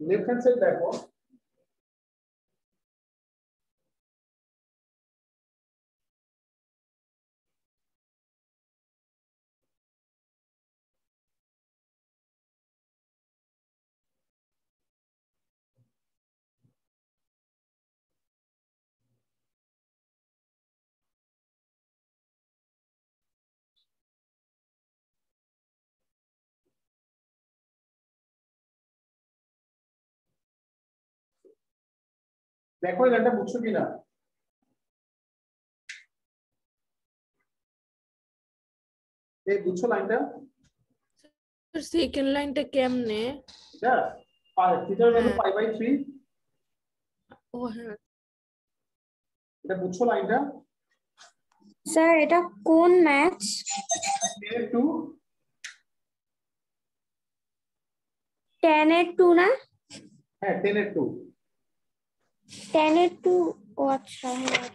Left hand side দেখো দেখো এই লাইনটা বুঝছ কিনা? এই বুঝছ লাইনটা? সেকেন্ড লাইনটা কেমনে? এটা পাই থিটার ভ্যালু। পাই বাই 3 ও হ্যাঁ। এটা বুঝছ লাইনটা? স্যার এটা কোন ম্যাচ 10 এর 2 টেন এর টু না? হ্যাঁ 10 এর 2 টেন এর টু ও আচ্ছা হ্যাঁ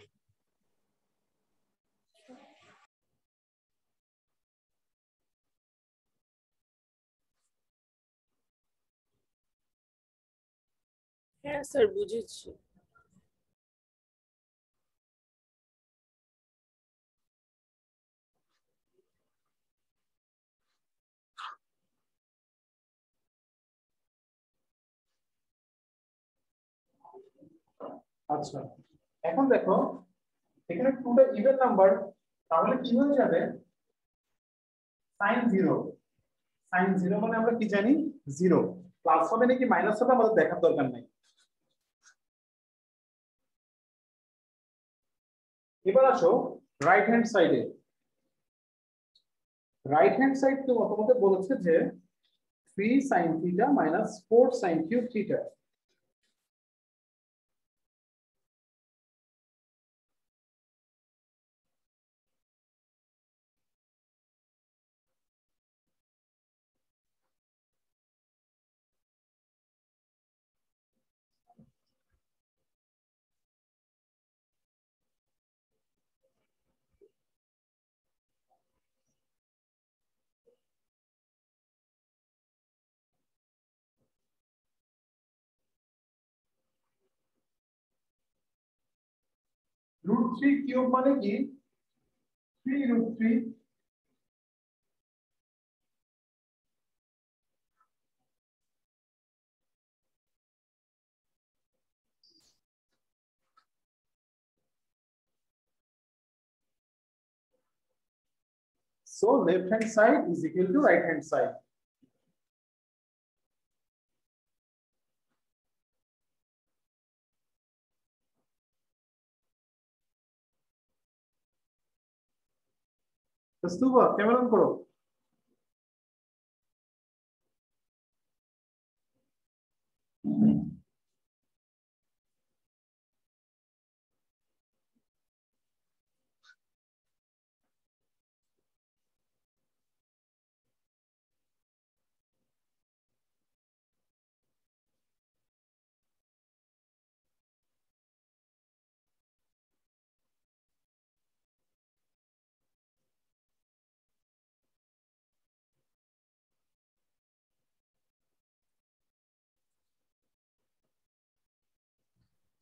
হ্যাঁ স্যার বুঝেছি আচ্ছা। এখন দেখো, এখানে টুটা ইভেন নাম্বার তাহলে কি হয়ে যাবে? সাইন জিরো সাইন জিরো মানে আমরা কি জানি? জিরো প্লাস হবে নাকি মাইনাস হবে আমাদের দেখার দরকার নেই। এবার আসো রাইট হ্যান্ড সাইডে রাইট হ্যান্ড সাইড তো তোমাকে বলেছে যে three sine theta minus four sine cube theta root three cube মানে কি three root three So left hand side is equal to right hand side. Kasturba camera on करो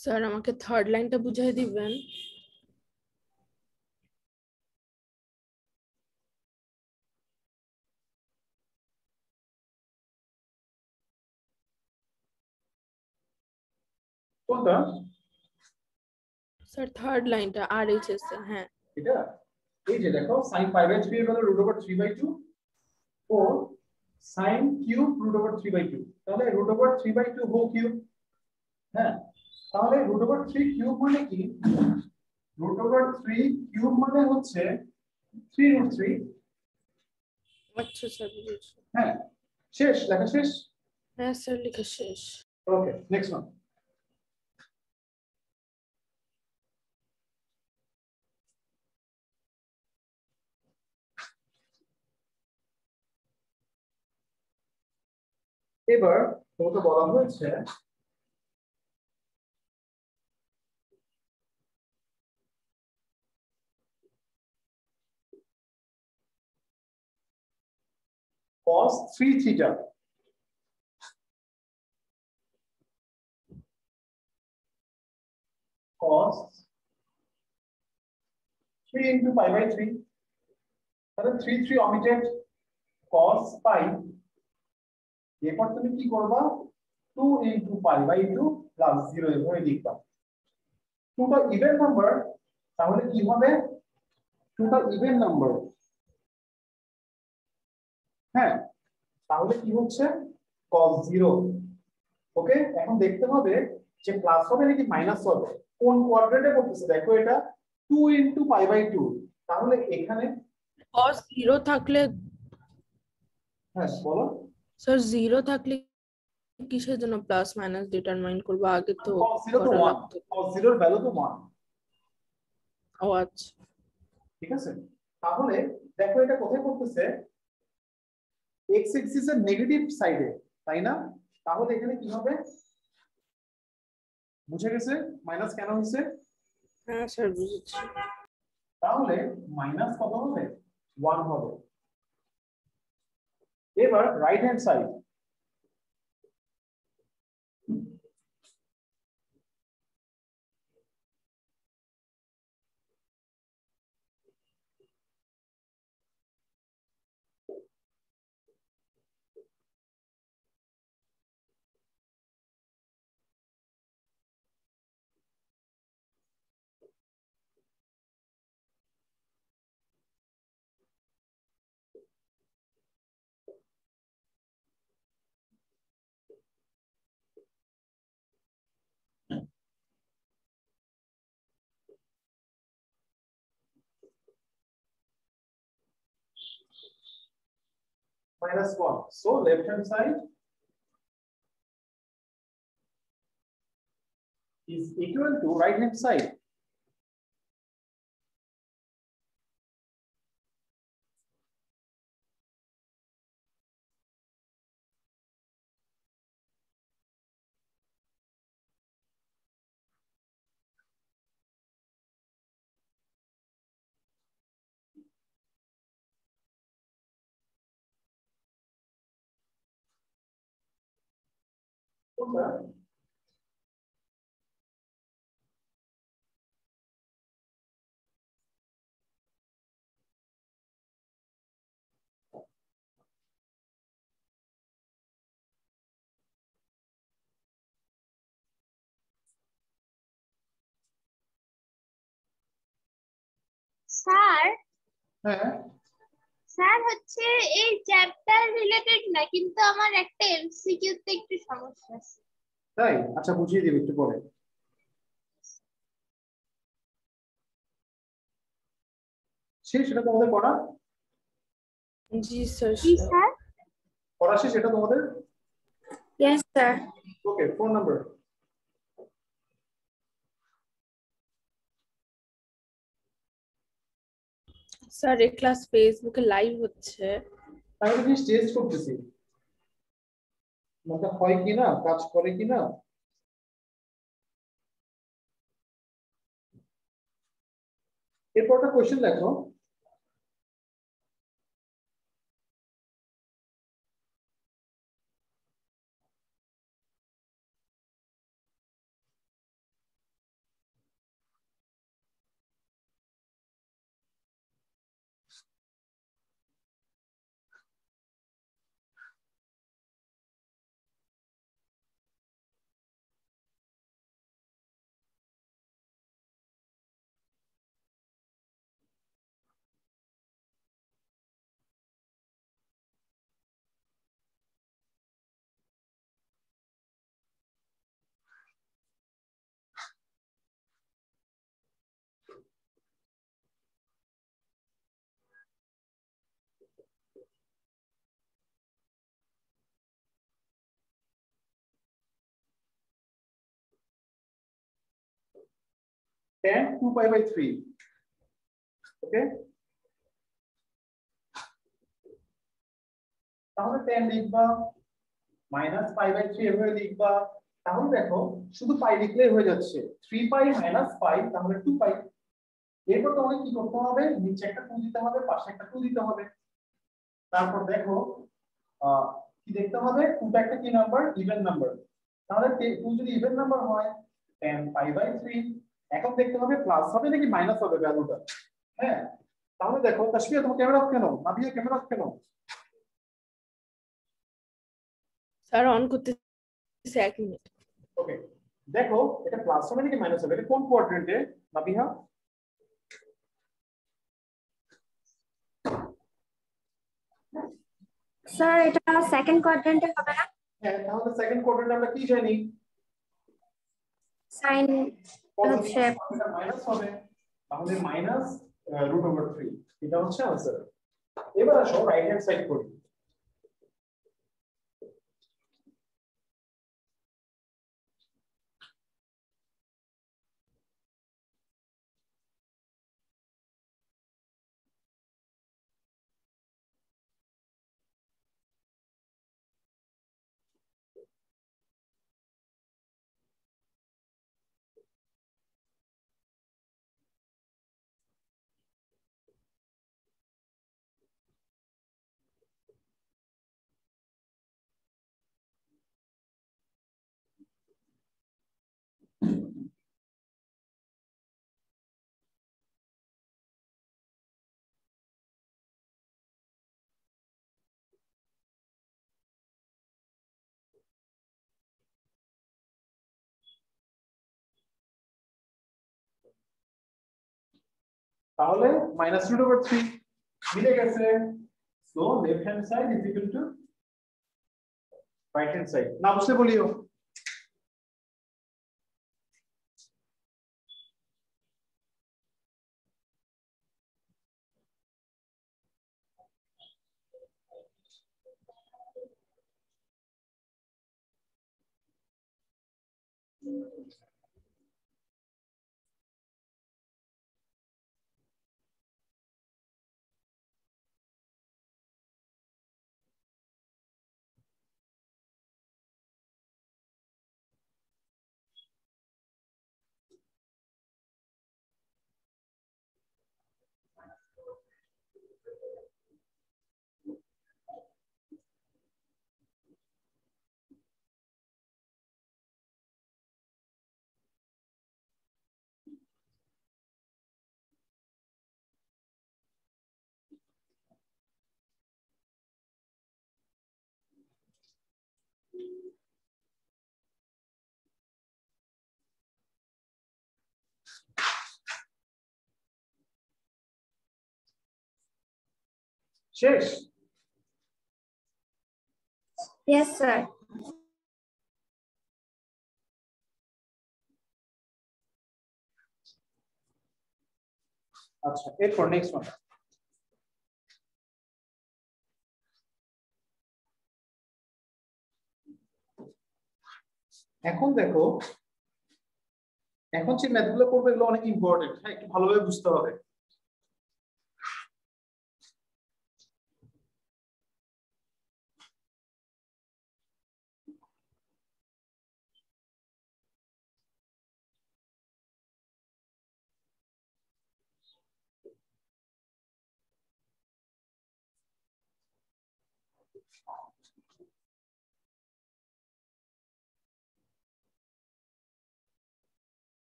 sir আমাকে third লাইনটা বুঝিয়ে দিবেন? কোনটা? স্যার থার্ড লাইনটা আর H S হ্যাঁ। এটা? এই যে দেখো sin pi by 3 এর ভ্যালু রুট ওভার 3 বাই 2 ও sin cube root over 3 by 2 তাহলে root over 3 by 2 whole cube হ্যাঁ? তাহলে রুট ওভার থ্রি কিউব মানে কি? রুট ওভার থ্রি কিউব মানে হচ্ছে থ্রি রুট থ্রি আচ্ছা স্যার হ্যাঁ শেষ লেখা শেষ? হ্যাঁ স্যার লেখা শেষ। ওকে নেক্সট ওয়ান এবার তোমাকে বলা হয়েছে cos 3 theta. Cos 3 into pi by 3. তাহলে 3 3 omitted cos pi. এরপর তুমি কি করবা? 2 into pi বাই 2 প্লাস 0 এভাবে লিখবা। 2 টা ইভেন নাম্বার তাহলে কি হবে? 2 টা ইভেন নাম্বার হ্যাঁ তাহলে কি হচ্ছে? cos 0 ওকে এখন দেখতে হবে যে প্লাস হবে নাকি মাইনাস হবে? কোন কোয়াড্রেন্টে করতেছে দেখো এটা। 2 ইনটু পাই বাই 2 তাহলে এখানে cos জিরো থাকলে হ্যাঁ বলো। স্যার জিরো থাকলে কিসের জন্য প্লাস মাইনাস ডিটারমাইন করব? আগে তো cos 0 তো করা 1 লাগতো। cos 0 এর ভ্যালু তো 1 ও আচ্ছা। ঠিক আছে? তাহলে দেখো এটা কোথায় করতেছে x এক্সিস এর নেগেটিভ সাইডে তাই না? তাহলে এখানে কি হবে? বুঝে গেছে? মাইনাস কেন হয়েছে? হ্যাঁ স্যার বুঝেছি। তাহলে মাইনাস কত হবে? 1 হবে। এবার right hand side minus 1. So left hand side is equal to right hand side. কোনটা? স্যার হ্যাঁ স্যার হচ্ছে এই চ্যাপ্টার রিলেটেড না কিন্তু আমার একটা এমসিকিউ তে একটু সমস্যা আছে। তাই? আচ্ছা বুঝিয়ে দিবি একটু পরে। শেষ সেটা তোমাদের পড়া? জি স্যার কি স্যার। পড়া শেষ এটা তোমাদের? Yes sir okay phone number sir এই ক্লাস ফেসবুকে লাইভ হচ্ছে। আমি তো জিনিস করতেছি। মানে হয় কি না কাজ করে কিনা? এরপর একটা কোশ্চেন লেখো tan 2 pi by 3 ওকে তাহলে tan লিখবা মাইনাস পাই বাই থ্রি এভাবে লিখবা। তাহলে দেখো, শুধু পাই লিখলেই হয়ে যাচ্ছে। থ্রি পাই মাইনাস পাই তাহলে টু পাই এরপর তোমাকে কি করতে হবে? নিচে একটা টু দিতে হবে, পাশে একটা টু দিতে হবে। তারপর দেখো কি দেখতে হবে? টুটা একটা কি নাম্বার ইভেন নাম্বার তাহলে টু যদি ইভেন নাম্বার হয় টেন পাই বাই থ্রি এখন দেখতে হবে প্লাস হবে নাকি মাইনাস হবে ভ্যালুটা হ্যাঁ? তাহলে দেখো তাসফিয়া তোমার ক্যামেরা অফ কেন? নাবিয়া ক্যামেরা অফ কেন? স্যার অন করতেছে এক মিনিট ওকে দেখো এটা প্লাস হবে নাকি মাইনাস হবে? এটা কোন কোয়াড্রেন্টে নাবিহা স্যার এটা সেকেন্ড কোয়াড্রেন্টে হবে না? হ্যাঁ তাহলে সেকেন্ড কোয়াড্রেন্টে আমরা কি জানি? সাইন হচ্ছে মাইনাস হবে তাহলে মাইনাস রুট ওভার থ্রি এটা হচ্ছে আনসার এবার আসো রাইট হ্যান্ড সাইড করি। তাহলে মাইনাস রুট ওভার থ্রি মিলে গেছে। So left hand side is equal to right hand side না বুঝতে বলিও। শেষ ইয়েস স্যার আচ্ছা এরপর নেক্সট ওয়ান এখন দেখো এখন যে ম্যাথগুলো করবে এগুলো অনেক ইম্পর্টেন্ট হ্যাঁ? একটু ভালোভাবে বুঝতে হবে।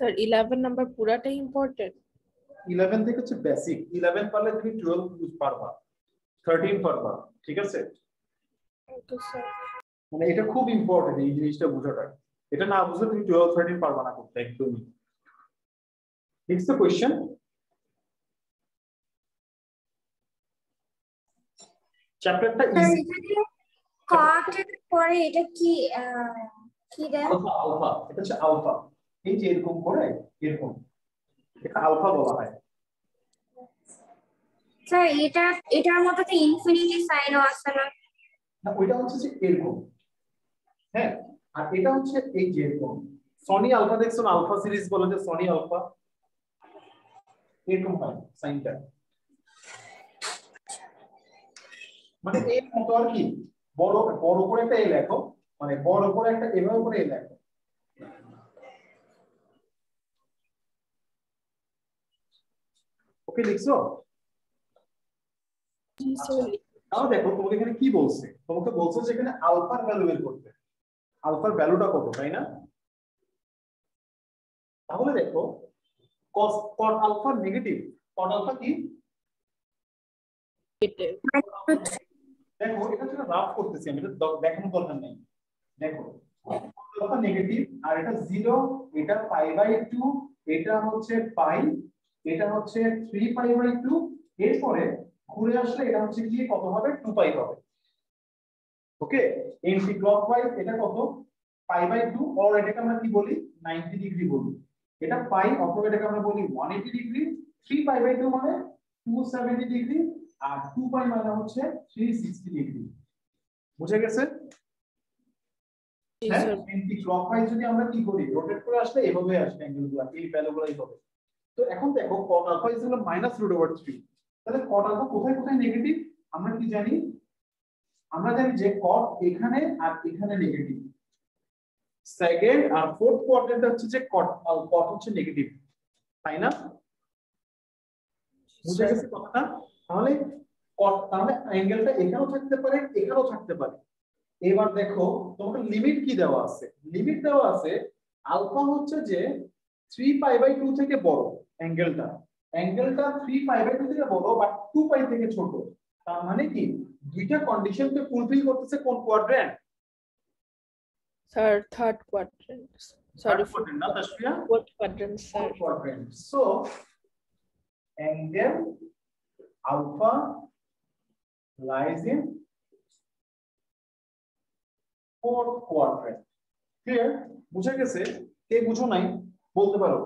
স্যার ইলেভেন নাম্বার পুরাটাই ইম্পর্টেন্ট ইলেভেন থেকে হচ্ছে বেসিক ইলেভেন পারলে তুমি টুয়েলভ ইউজ পারবা থার্টিন পারবা ঠিক আছে ওকে স্যার মানে এটা খুব ইম্পর্টেন্ট এই জিনিসটা বোঝাটা এটা না বুঝলে তুমি টুয়েলভ থার্টিন পারবা না করতে একদমই। নেক্সট কোয়েশ্চেন চ্যাপ্টারটা কটের পরে এটা কি কি দেয় আলফা আলফা এটা হচ্ছে আলফা এই যে এরকম করে এরকম। এটা আলফা বলা হয়। স্যার এটা এটার মতো তো ইনফিনিটি সাইনও আছে না। না ওইটা হচ্ছে যে এরকম। হ্যাঁ? আর এটা হচ্ছে এই যে এরকম। সনি আলফা দেখছ আলফা সিরিজ বলে যে সনি আলফা এরকম হয় সাইনটা। মানে এর মতো আর কি। বড় বড় করে একটা এ লেখো। মানে বড় করে একটা এভাবে করে এ লেখো। ওকে লিখছো? স্যার তাহলে দেখো তোমাকে এখানে কি বলছে? তোমাকে বলছে যে এখানে আলফার ভ্যালু বের করতে। আলফার ভ্যালুটা কত তাই না? তাহলে দেখো cos cot alpha negative cot alpha কি? দেখো এটা যেটা রাফ করতেছি আমি এটা দেখানোর দরকার নেই। দেখো আলফা নেগেটিভ আর এটা জিরো এটা পাই বাই টু এটা হচ্ছে পাই এটা হচ্ছে থ্রি পাই বাই টু এরপরে ঘুরে আসলে এটা হচ্ছে কি কত হবে? টু পাই হবে। ওকে? এন্টি ক্লকওয়াইজ এটা কত? পাই বাই টু অর এটাকে আমরা কি বলি? 90 ডিগ্রি বলি। এটা পাই অথবা এটাকে আমরা বলি 180 ডিগ্রি 3 পাই বাই টু মানে 270 ডিগ্রি আর 2 পাই মানে হচ্ছে 360 ডিগ্রি বুঝে গেছে? এন্টি ক্লকওয়াইজ যদি আমরা কি করি? রোটেট করে আসলে এভাবে আসবে অ্যাঙ্গেলগুলো এই ভ্যালুগুলোই হবে। তো এখন দেখো cot আলফা ইজ হলো মাইনাস রুট ওভার 3 তাহলে cot আলফা কোথায় কোথায় নেগেটিভ আমরা কি জানি? আমরা জানি যে cot এখানে আর এখানে নেগেটিভ সেকেন্ড আর ফোর্থ কোয়াড্রেন্ট হচ্ছে যে আল cot হচ্ছে নেগেটিভ তাই না? বুঝে গেছে কথাটা? তাহলে cot তাহলে অ্যাঙ্গেলটা এখানেও থাকতে পারে এখানেও থাকতে পারে। এবার দেখো তোমাকে লিমিট কি দেওয়া আছে? লিমিট দেওয়া আছে আলফা হচ্ছে যে 3 পাই বাই 2 থেকে বড় অ্যাঙ্গেলটা অ্যাঙ্গেলটা 3 পাই বাই 2 থেকে বড় বাট 2 পাই থেকে ছোট। তার মানে কি? দুইটা কন্ডিশন কন্ডিশনকে ফুলফিল করতেছে কোন quadrant sir third quadrant sorry quadrant না Tasfia fourth quadrant sir quadrant. So, angle alpha lies in fourth quadrant. Clear? বুঝে গেছে? কে বুঝো নাই? বলতে পারো।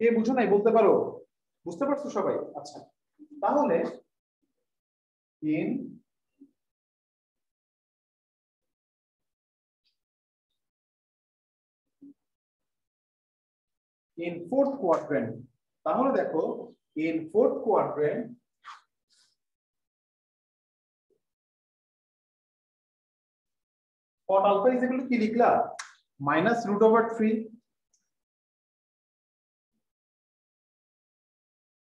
কে বুঝো নাই? বলতে পারো। বুঝতে পারছ সবাই আচ্ছা তাহলে in in fourth quadrant তাহলে দেখো in fourth quadrant cot alpha is equal to কি লিখলা minus root over 3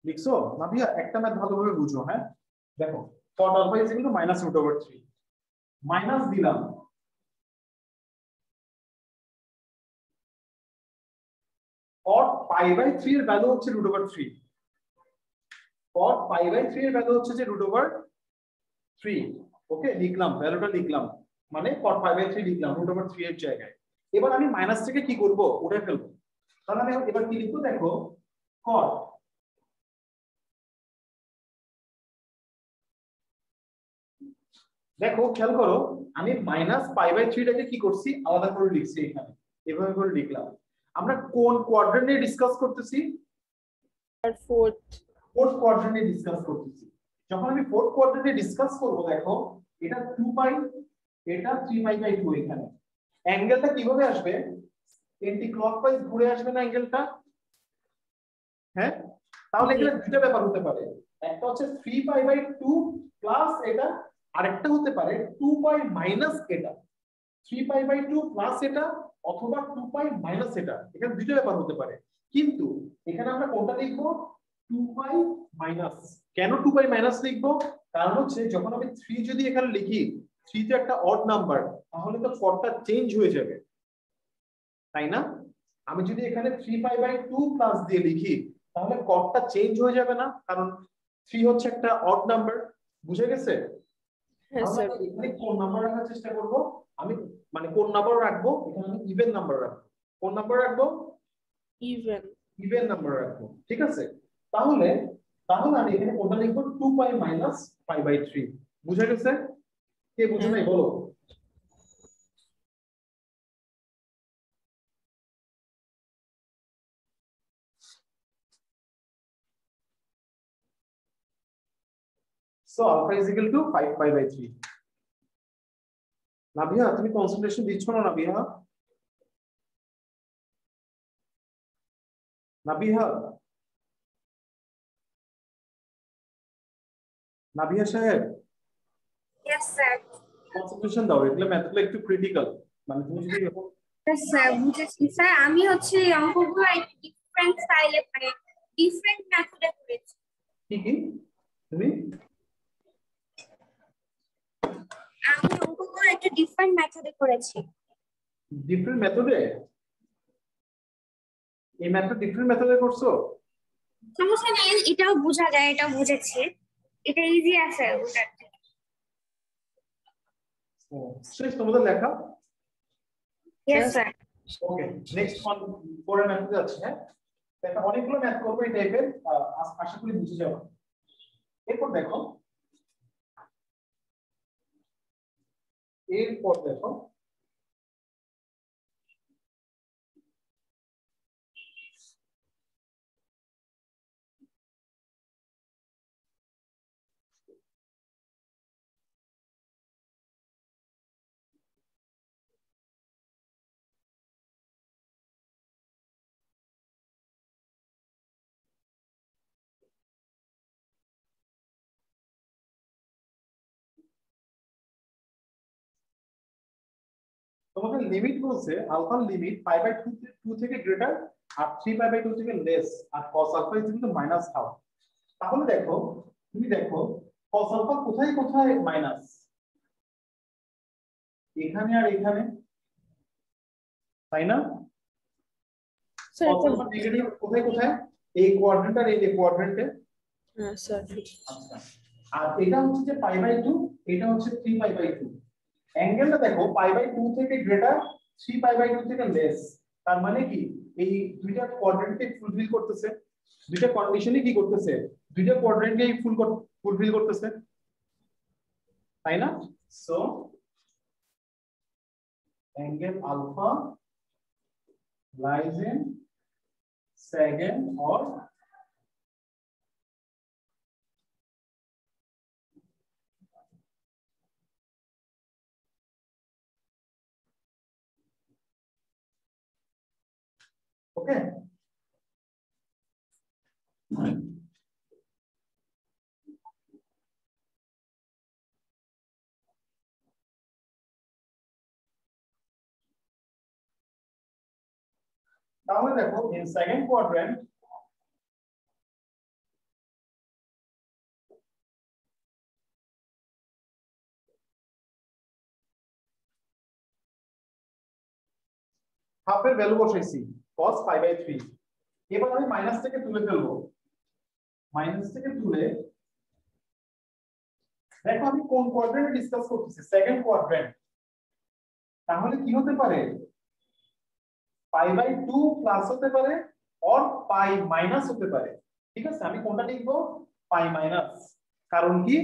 লিখছো না ভাইয়া একটা ম্যাথ ভালোভাবে বুঝো হ্যাঁ? দেখো, cot alpha is equal to minus root over 3 minus দিলাম। cot pi by 3 এর ভ্যালু হচ্ছে root over 3 cot pi by 3 এর ভ্যালু হচ্ছে যে root over 3 ওকে লিখলাম ভ্যালুটা লিখলাম। মানে cot pi by 3 লিখলাম, root over 3 এর জায়গায়। এবার আমি মাইনাস থেকে কি করব? উঠে ফেলব। তাহলে আমি এবার কি লিখব? দেখো, cot দেখো খেয়াল করো আমি মাইনাস পাই বাই থ্রিটাকে কি করছি? আলাদা করে লিখছি এখানে। এভাবে করে লিখলাম। আমরা কোন কোয়াড্রেন্ট নিয়ে ডিসকাস করতেছি? ফোর্থ ফোর্থ কোয়াড্রেন্টে ডিসকাস করতেছি। যখন আমি ফোর্থ কোয়াড্রেন্টে ডিসকাস করব দেখো এটা 2 পাই এটা 3 পাই বাই 2 এখানে। অ্যাঙ্গেলটা কীভাবে আসবে? এন্টি ক্লকওয়াইজ ঘুরে আসবে না অ্যাঙ্গেলটা হ্যাঁ? তাহলে এখানে দুটো ব্যাপার হতে পারে। একটা হচ্ছে 3 পাই বাই 2 প্লাস এটা আরেকটা হতে পারে টু পাই মাইনাস এটা three pi by two plus এটা অথবা টু পাই মাইনাস এটা এখানে দুটো ব্যাপার হতে পারে। কিন্তু এখানে আমরা কোনটা লিখব? টু পাই মাইনাস কেন টু পাই মাইনাস লিখব? কারণ হচ্ছে যখন আমি থ্রি যদি এখানে লিখি থ্রি তো একটা অড নাম্বার তাহলে তো ফরটা চেঞ্জ হয়ে যাবে। তাই না? আমি যদি এখানে three pi by two plus দিয়ে লিখি, তাহলে কটটা চেঞ্জ হয়ে যাবে না, কারণ থ্রি হচ্ছে একটা অড নাম্বার বুঝে গেছে? আমরা এখানে কোন নাম্বার রাখার চেষ্টা করব? আমি মানে কোন নাম্বার রাখব? এখানে আমি ইভেন নাম্বার রাখব। কোন নাম্বার রাখব? ইভেন ইভেন নাম্বার রাখব। ঠিক আছে? তাহলে তাহলে আমি এখানে কোনটা লিখব? 2 পাই মাইনাস পাই বাই 3 বুঝে গেছে? কে বুঝে নাই? বলো। So alpha is equal to 5 pi by 3. Nabiha তুমি কনসেন্ট্রেশন দিচ্ছ না নাবিহা নাবিহা নাবিহা সাহেব? Yes, sir. কনসেন্ট্রেশন দাও এগুলো ম্যাথগুলো একটু ক্রিটিক্যাল মানে তুমি যদি এরকম Yes, বুঝেছি। স্যার আমি হচ্ছে এই অঙ্কগুলো একটু ডিফারেন্ট স্টাইলে মানে ডিফারেন্ট মেথডে করেছি। কি কি? তুমি? আমি অঙ্কগুলো একটা ডিফারেন্ট মেথডে করেছি। ডিফারেন্ট মেথডে এই মেথড ডিফারেন্ট মেথডে করছ? সমস্যা নেই এটাও বোঝা যায় এটাও বুঝেছি। এটা ইজি আছে বোঝাতে শেষ তোমাদের লেখা? Yes sir okay next one পরের মেথডে যাচ্ছে হ্যাঁ? দেখো অনেকগুলো ম্যাথ করব এই টাইপের আশা করি বুঝে যাব। এরপর দেখো এরপর দেখো তোমাকে লিমিট বলছে আলফার লিমিট পাই বাই টু থেকে গ্রেটার আর থ্রি পাই বাই টু থেকে লেস আর কস আলফা ইজ কিন্তু মাইনাস হাফ তাহলে দেখো তুমি দেখো কস আলফা কোথায় কোথায় মাইনাস এখানে আর এখানে তাই না? নেগেটিভ কোথায় কোথায়? এই কোয়াড্রেন্ট আর এই কোয়াড্রেন্টে হ্যাঁ স্যার আচ্ছা। আর এটা হচ্ছে যে পাই বাই টু এটা হচ্ছে থ্রি পাই বাই টু অ্যাঙ্গেলটা দেখো পাই বাই টু থেকে greater three pi by two থেকে লেস তার মানে কি? এই দুইটা কোয়াড্রেন্টকে ফুলফিল করতেছে। দুইটা কন্ডিশনই কি করতেছে? দুইটা কোয়াড্রেন্টকে ফুল ফুলফিল করতেছে। তাই না? So angle alpha lies in second or Okay. তাহলে দেখো in second quadrant হাফের ভ্যালু বসাইছি cos pi বাই 3 এবার আমি মাইনাস থেকে তুলে ফেলব। মাইনাস থেকে তুলে, দেখো আমি কোন কোয়াড্রেন্টে ডিসকাস করতেছি সেকেন্ড কোয়াড্রেন্ট তাহলে কি হতে পারে? পাই বাই 2 প্লাস হতে পারে অর পাই মাইনাস হতে পারে। ঠিক আছে? আমি কোনটা লিখব? পাই মাইনাস কারণ কি?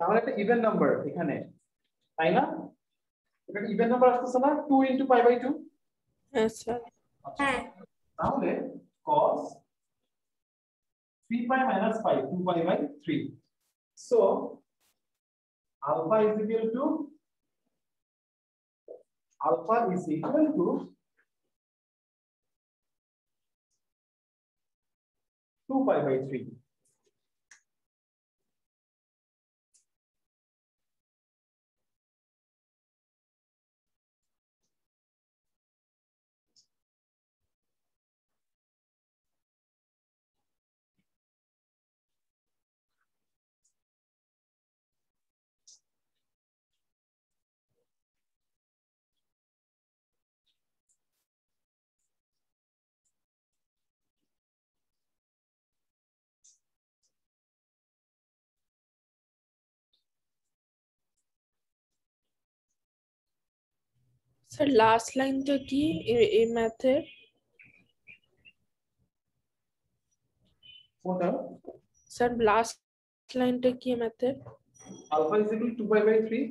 তাহলে একটা ইভেন নাম্বার এখানে। তাই না? এটা ইভেন নাম্বার আসতেছে না? 2 ইনটু পাই বাই 2 হ্যাঁ স্যার হ্যাঁ তাহলে cos 3 pi minus pi 2 pi by 3 so alpha is equal to alpha is equal to 2 pi by 3 sir last লাইনটা কি এ- এই ম্যাথের কোনটা স্যার লাস্ট লাইনটা কি ম্যাথের alpha is equal to 2 pi by 3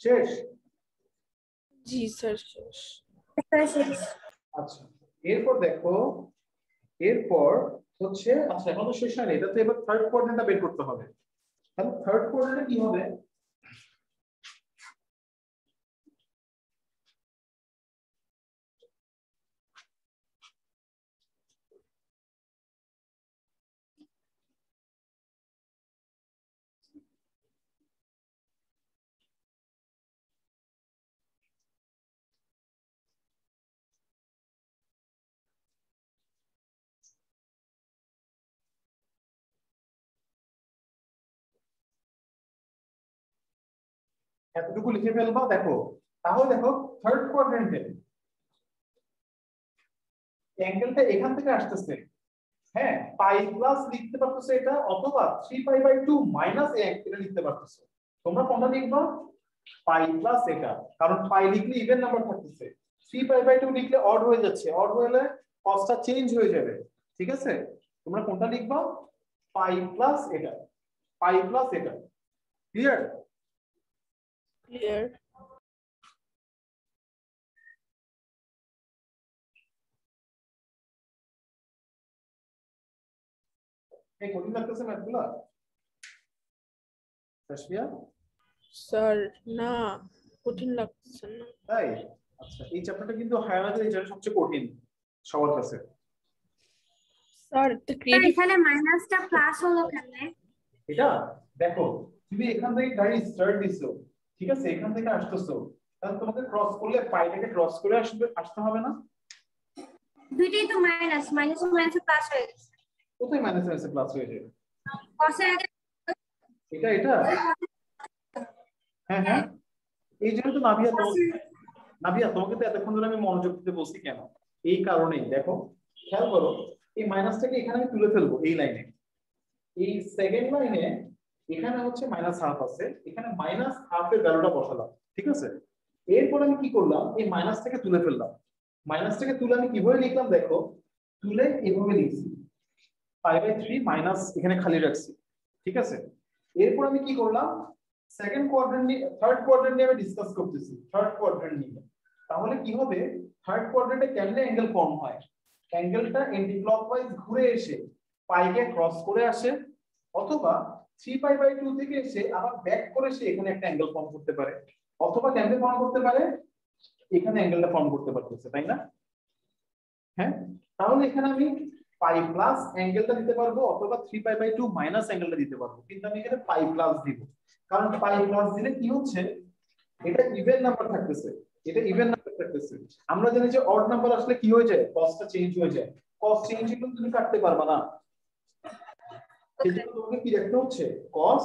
শেষ? জি স্যার শেষ। আচ্ছা এরপর দেখো এরপর হচ্ছে আচ্ছা এখন তো শেষ হয়নি এটা তো এবার থার্ড কোয়ার্ডারটা বের করতে হবে। তাহলে থার্ড কোয়ার্ডারে কি হবে? এতটুকু লিখে ফেলবা, দেখো। তাহলে দেখো থার্ড কোয়াড্রেন্টে অ্যাঙ্গেলটা এখান থেকে আসতেছে। হ্যাঁ পাই প্লাস লিখতে পারতেছো এটা, অথবা three pi by two minus এটা লিখতে পারতেছো। তোমরা কোনটা লিখবা? পাই প্লাস এটা কারণ পাই লিখলে ইভেন নাম্বার থাকতেছে। থ্রি পাই বাই টু লিখলে অড হয়ে যাচ্ছে। অড হলে কস্টটা চেঞ্জ হয়ে যাবে। ঠিক আছে? তোমরা কোনটা লিখবা? পাই প্লাস এটা পাই প্লাস এটা ক্লিয়ার ক্লিয়ার এই কঠিন লাগতেছে ম্যাথগুলা তাসফিয়া স্যার না কঠিন লাগছে না। তাই? আচ্ছা এই চ্যাপ্টারটা কিন্তু এই সবচেয়ে কঠিন সবার কাছে। স্যার তো ক্রিয়েটিভ এখানে মাইনাসটা প্লাস হলো এটা? দেখো তুমি এখান থেকে গাড়ি স্টার্ট দিছো। ঠিক আছে এখান থেকে আসতেছো। তাহলে তোমাকে ক্রস করলে পাইটাকে ক্রস করে আসবে আসতে হবে না? দুইটাই তো মাইনাস মাইনাস মাইনাস প্লাস হয়ে গেছে। কোথায় মাইনাস মাইনাস প্লাস হয়ে যাবে কসের আগে এটা এটা? হ্যাঁ হ্যাঁ। এই জন্য তো নাভিয়া তোমাকে নাভিয়া তোমাকে তো এতক্ষণ ধরে আমি মনোযোগ দিতে বলছি কেন? এই কারণেই দেখো খেয়াল করো এই মাইনাসটাকে এখানে আমি তুলে ফেলব এই লাইনে এই সেকেন্ড লাইনে এখানে হচ্ছে মাইনাস হাফ আছে, এখানে মাইনাস হাফের ভ্যালুটা বসালাম, ঠিক আছে? এরপর আমি কি করলাম? এই মাইনাস থেকে তুলে ফেললাম। মাইনাস থেকে তুলে আমি কীভাবে লিখলাম? দেখো, তুলে এভাবে লিখছি। ফাইভ বাই থ্রি মাইনাস এখানে খালি রাখছি, ঠিক আছে? এরপর আমি কি করলাম? সেকেন্ড কোয়াড্রেন্ট নিয়ে থার্ড কোয়াড্রেন্ট নিয়ে আমি ডিসকাস করতেছি থার্ড কোয়াড্রেন্ট নিয়ে। তাহলে কি হবে? থার্ড কোয়াড্রেন্টে কেমনে অ্যাঙ্গেল ফর্ম হয়? অ্যাঙ্গেলটা এন্টি ক্লকওয়াইজ ঘুরে এসে পাইকে ক্রস করে আসে, অথবা থ্রি পাই বাই টু থেকে এসে আবার ব্যাক করে সে এখানে একটা অ্যাঙ্গেল ফর্ম করতে পারে। অথবা কেমনে ফর্ম করতে পারে? এখানে অ্যাঙ্গেলটা ফর্ম করতে পারতেছে, তাই না? হ্যাঁ? তাহলে এখানে আমি পাই প্লাস অ্যাঙ্গেলটা দিতে পারব অথবা three pi by two minus অ্যাঙ্গেলটা দিতে পারব। কিন্তু আমি এখানে পাই প্লাস দিব। কারণ পাই প্লাস দিলে কি হচ্ছে? এটা ইভেন নাম্বার থাকতেছে। এটা ইভেন নাম্বার থাকতেছে। আমরা জানি যে অড নাম্বার আসলে কি হয়ে যায়? কস্টটা চেঞ্জ হয়ে যায়। কস্ট চেঞ্জ হলে তুমি কাটতে পারবা না। সেজন্য তোমাকে কি দেখতে হচ্ছে? কস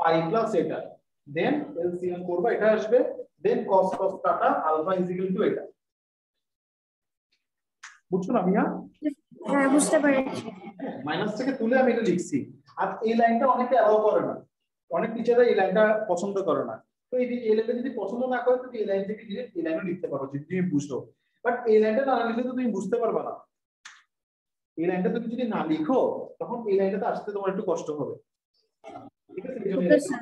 পাই প্লাস এটা দেন এলসিএম করবা এটা আসবে। দেন কস কস কাটা আলফা ইজ ইকুয়াল টু এটা বুঝছ না মিয়া? হ্যাঁ বুঝতে পেরেছি। মাইনাস থেকে তুলে আমি এটা লিখছি। আর এই লাইনটা অনেকে অ্যালাউ করে না। অনেক টিচাররা এই লাইনটা পছন্দ করে না। তো এই এই লাইনটা যদি পছন্দ না করে তুমি এই লাইন থেকে ডিরেক্ট এই লাইনও লিখতে পারো যদি তুমি বুঝো। বাট এই লাইনটা না লিখলে তো তুমি বুঝতে পারবে না। এই লাইনটা তুমি যদি না লিখো তখন এই লাইনটাতে আসতে তোমার একটু কষ্ট হবে। ঠিক আছে?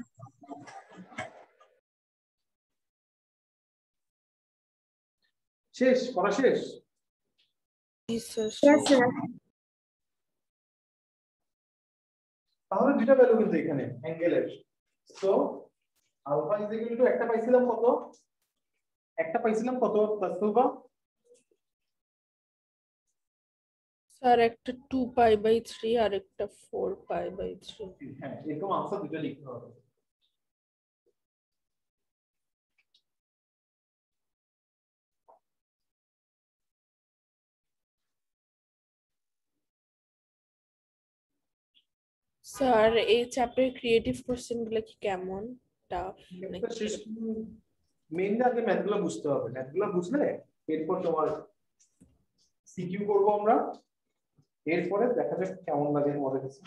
শেষ পড়া শেষ. তাহলে দুইটা ভ্যালু কিন্তু এখানে অ্যাঙ্গেলের so alpha is equal to একটা পাইছিলাম কত? একটা পাইছিলাম কত? তাসফুবা স্যার একটা টু পাই বাই থ্রি আর একটা ফোর পাই বাই থ্রি হ্যাঁ এরকম আনসার দুটো লিখতে হবে। স্যার এই চ্যাপ্টারের ক্রিয়েটিভ কোশ্চেনগুলো কি কেমন? টাফ মেইনলি আগে ম্যাথগুলো বুঝতে হবে। ম্যাথগুলো বুঝলে এরপর তোমার সিকিউ করব আমরা। এরপরে দেখা যাক কেমন লাগে তোমাদের কাছে।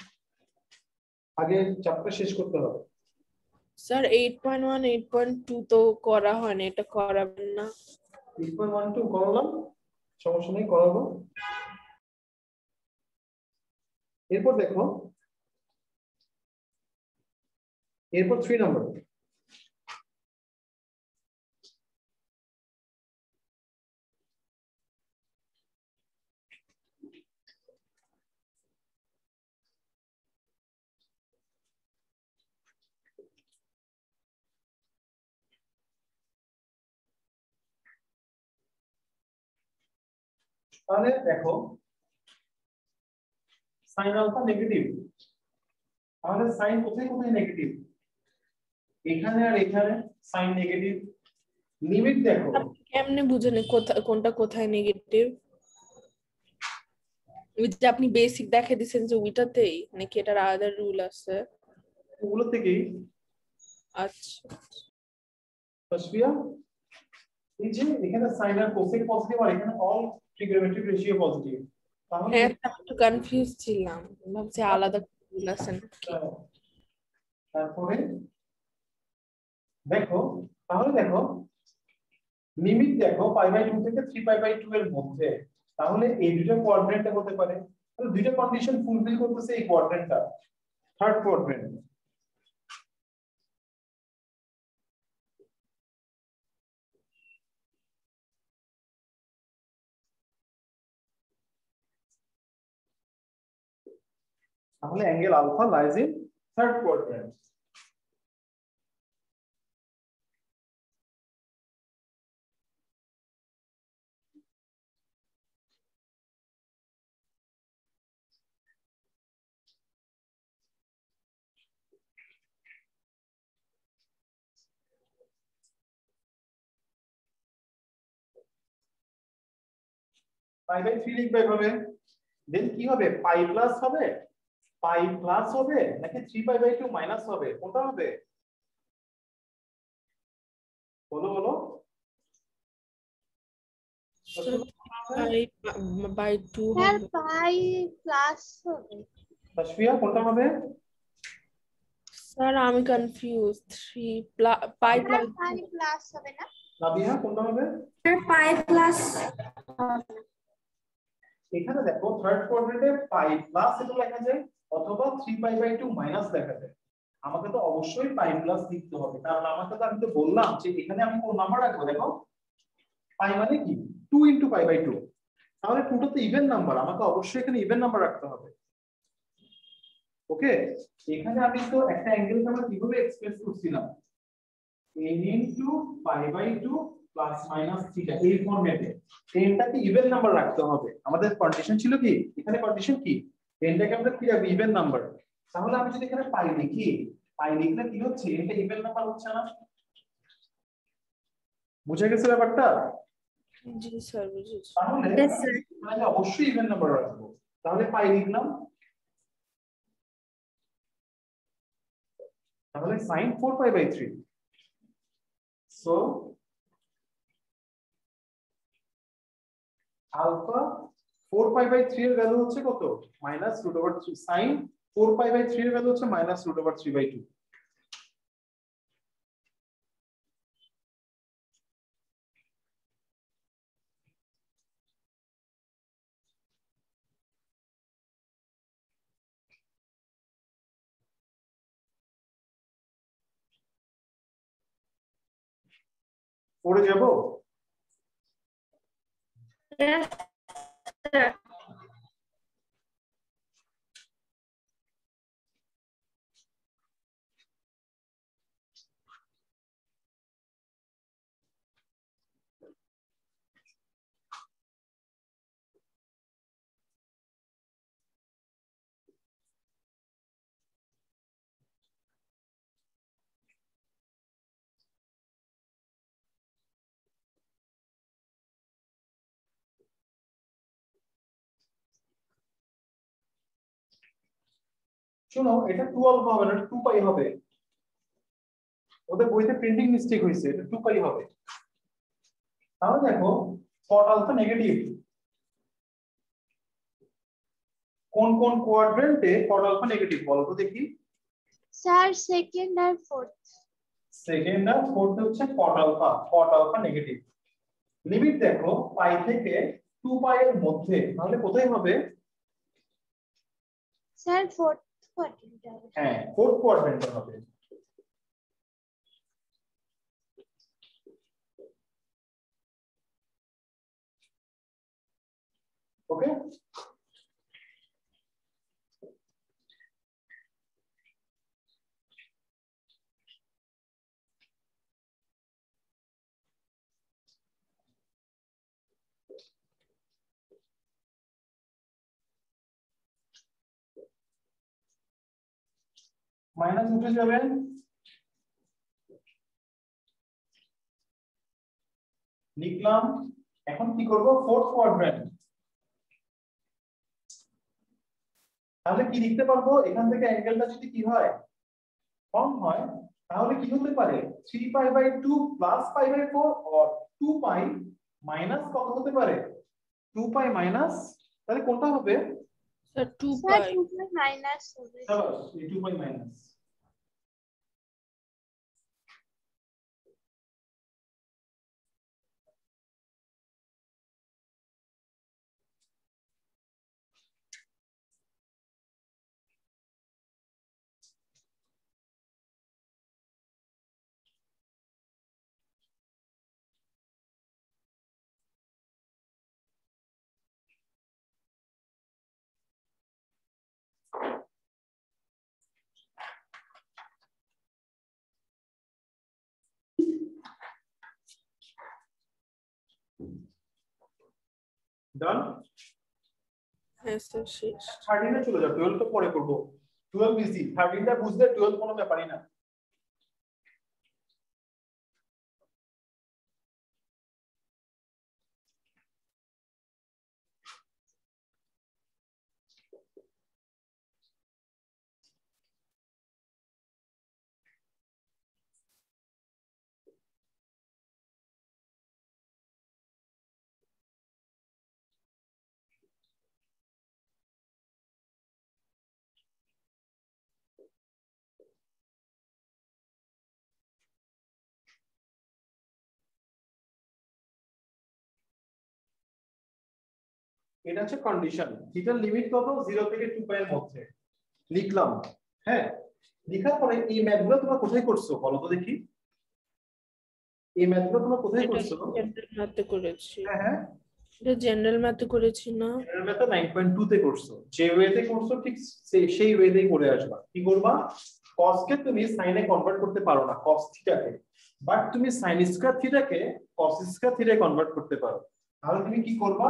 আগে চ্যাপ্টার শেষ করতে হবে। Sir eight point one eight point two তো করা হয়নি এটা করাবেন না। এইট পয়েন্ট ওয়ান টু করলাম সমস্যা নেই করাবো। এরপর দেখো এরপর থ্রি নম্বর তাহলে দেখো সাইন আলফা নেগেটিভ তাহলে সাইন কোথায় কোথায় নেগেটিভ এখানে আর এখানে সাইন নেগেটিভ লিমিট দেখো। কেমনে বুঝেন কোথায় কোনটা কোথায় নেগেটিভ যে আপনি বেসিক দেখে দিছেন যে ওইটাতেই নাকি এটার আলাদা রুল আছে? ওগুলো থেকেই। আচ্ছা তসফিয়া এই যে এখানে সাইন আর কোসেক পজিটিভ আর এখানে অল ট্রিগোনোমেট্রিক রেশিও পজিটিভ তাহলে হ্যাঁ একটু কনফিউজ ছিলাম। ভাবছি আলাদা রুল তারপরে দেখো তাহলে দেখো লিমিট দেখো পাই বাই টু থেকে থ্রি পাই বাই টু এর মধ্যে। তাহলে এই দুটো কোয়াড্রেন্টে হতে পারে। তাহলে দুইটা কন্ডিশন ফুলফিল করতেছে এই কোয়াড্রেন্টটা থার্ড কোয়াড্রেন্ট তাহলে angle alpha lies in third quadrant pi by three লিখবে এভাবে। দেন কি হবে? পাই প্লাস হবে? পাই প্লাস হবে নাকি three pi by two minus হবে? কোনটা হবে? বলো বলো। By two sir pi plus হবে। তাসফিয়া কোনটা হবে? স্যার আমি confuse pi plus pi plus হবে না? কোনটা হবে? পাই প্লাস এখানে দেখো থার্ড কোয়াড্রেন্টে পাই প্লাস এটা লেখা যায়। অথবা three pi by two minus লেখা যায়। আমাকে তো অবশ্যই পাই প্লাস লিখতে হবে। কারণ আমাকে তো আমি তো বললাম যে এখানে আমি কোন নাম্বার রাখব? দেখো পাই মানে কি? Two into pi by two তাহলে টুটা তো ইভেন নাম্বার আমাকে অবশ্যই এখানে ইভেন নাম্বার রাখতে হবে। ওকে এখানে আমি তো একটা অ্যাঙ্গেলকে আমরা কীভাবে এক্সপ্রেস করছিলাম? n into pi by two plus minus theta এই ফরম্যাটে টেনটাকে ইভেন নাম্বার রাখতে হবে। আমাদের কন্ডিশন ছিল কি? এখানে কন্ডিশন কি? টেনটাকে আমরা কি রাখব? ইভেন নাম্বার তাহলে আমি যদি এখানে পাই লিখি পাই লিখলে কি হচ্ছে? এটা ইভেন নাম্বার হচ্ছে না? বুঝে গেছে ব্যাপারটা? জি স্যার বুঝেছি। তাহলে Yes, sir. আমি অবশ্যই ইভেন নাম্বার রাখব। তাহলে পাই লিখলাম। তাহলে sine four pi by three so alpha four pi by three এর ভ্যালু হচ্ছে কত? Minus root over three sine four pi by three এর ভ্যালু হচ্ছে minus root over three by two পড়ে যাব? the শোনো এটা টু আলফা হবে না টু পাই হবে। ওদের বইতে প্রিন্টিং মিস্টেক হয়েছে এটা টু পাই হবে। তাহলে দেখো কট আলফা নেগেটিভ কোন কোন কোয়াড্রেন্টে কট আলফা নেগেটিভ বলো তো দেখি। স্যার সেকেন্ড আর ফোর্থ সেকেন্ড আর ফোর্থ হচ্ছে cot alpha cot alpha negative limit দেখো পাই থেকে টু পাই এর মধ্যে তাহলে কোথায় হবে? স্যার ফোর্থ হ্যাঁ ফোর্থ কোয়াড্রেন্টে হবে ওকে মাইনাস উঠে যাবে। লিখলাম এখন কি করব? ফোর্থ কোয়াড্রেন্ট তাহলে কি লিখতে পারব? এখান থেকে অ্যাঙ্গেলটা যদি কি হয় কম হয় তাহলে কি হতে পারে? 3 pi by 2 plus pi by 4 or 2 pi minus কত হতে পারে? 2 পাই মাইনাস তাহলে কোনটা হবে? Sir two sir pi two pi minus 2 pi minus done হ্যাঁ স্যার শেষ। থার্টিনে চলে যাও। টুয়েলভ তো পরে করব। 12 ইজি থার্টিনটা বুঝলে টুয়েলভ কোনো ব্যাপারই না। এটা হচ্ছে কন্ডিশন থিটার লিমিট কত? 0 থেকে 2 পাই এর মধ্যে। লিখলাম। হ্যাঁ? লেখার পরে এই ম্যাথগুলো তোমরা কোথায় করছ? বলো তো দেখি। এই ম্যাথগুলো তোমরা কোথায় করছ? জেনারেল ম্যাথে করেছি। হ্যাঁ হ্যাঁ। এটা জেনারেল ম্যাথে করেছি না। এর ম্যাথে 9.2 তে করছ। যে ওয়েতে করছ ঠিক সেই ওয়েতেই করে আসবা। কি করবা? cos কে তুমি sin এ কনভার্ট করতে পারো না cos থিটাকে বাট তুমি sin স্কয়ার থিটাকে cos স্কয়ার থিটায় কনভার্ট করতে পারো। তাহলে তুমি কি করবা?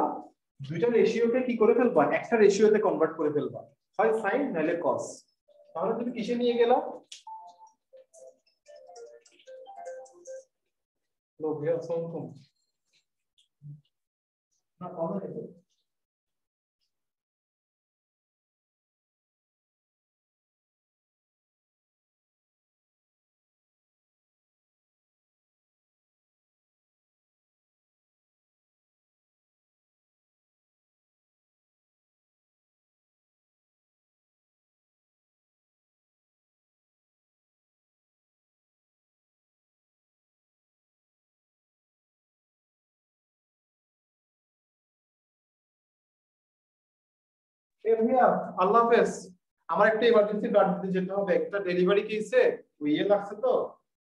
দুইটা রেশিওকে কি করে ফেলবা? একটা রেশিওতে কনভার্ট করে ফেলবা। হয় সাইন নাহলে কস তাহলে তুমি কিসে নিয়ে গেলা? লোভিয়া সংকম না, কমে এ ভাইয়া আল্লাহ হাফেজ আমার একটা ইমার্জেন্সি ব্লাড দিতে যেতে হবে। একটা ডেলিভারি কেসে ওই ইয়ে লাগছে তো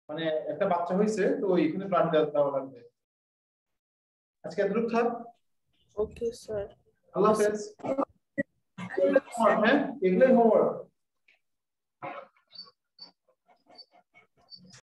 মানে একটা বাচ্চা হয়েছে তো ওইখানে ব্লাড দেওয়া লাগবে। আজকে এতটুকু থাক ওকে স্যার আল্লাহ হাফেজ। এগুলোই হ্যাঁ এগুলোই হোমওয়ার্ক